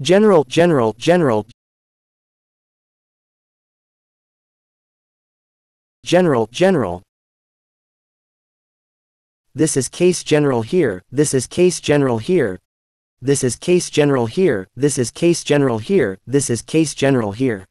General, general, general. General, general. This is case general here, this is case general here. This is case general here, this is case general here, this is case general here.